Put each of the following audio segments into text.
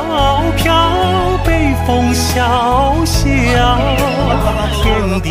飘飘，北风萧萧，天地。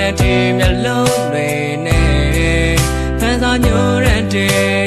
နဲ့ဒီမျက်လုံးတွေနဲ့ဖန်ဆောင်ညိုရတဲ့